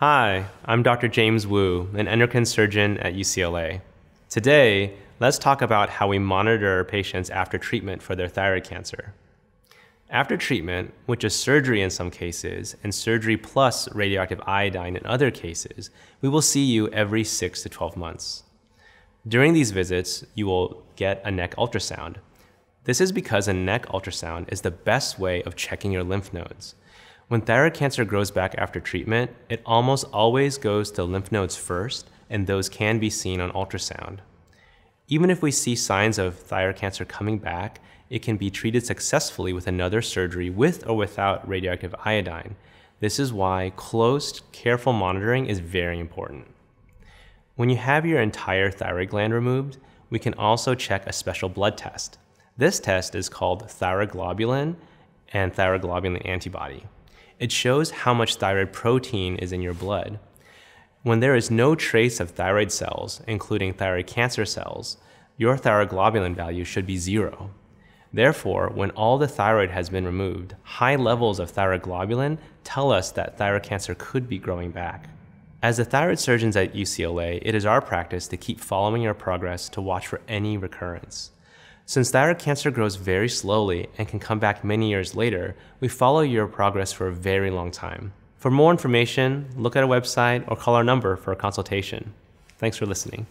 Hi, I'm Dr. James Wu, an endocrine surgeon at UCLA. Today, let's talk about how we monitor patients after treatment for their thyroid cancer. After treatment, which is surgery in some cases, and surgery plus radioactive iodine in other cases, we will see you every 6 to 12 months. During these visits, you will get a neck ultrasound. This is because a neck ultrasound is the best way of checking your lymph nodes. When thyroid cancer grows back after treatment, it almost always goes to lymph nodes first, and those can be seen on ultrasound. Even if we see signs of thyroid cancer coming back, it can be treated successfully with another surgery with or without radioactive iodine. This is why close, careful monitoring is very important. When you have your entire thyroid gland removed, we can also check a special blood test. This test is called thyroglobulin and thyroglobulin antibody. It shows how much thyroid protein is in your blood. When there is no trace of thyroid cells, including thyroid cancer cells, your thyroglobulin value should be zero. Therefore, when all the thyroid has been removed, high levels of thyroglobulin tell us that thyroid cancer could be growing back. As the thyroid surgeons at UCLA, it is our practice to keep following your progress to watch for any recurrence. Since thyroid cancer grows very slowly and can come back many years later, we follow your progress for a very long time. For more information, look at our website or call our number for a consultation. Thanks for listening.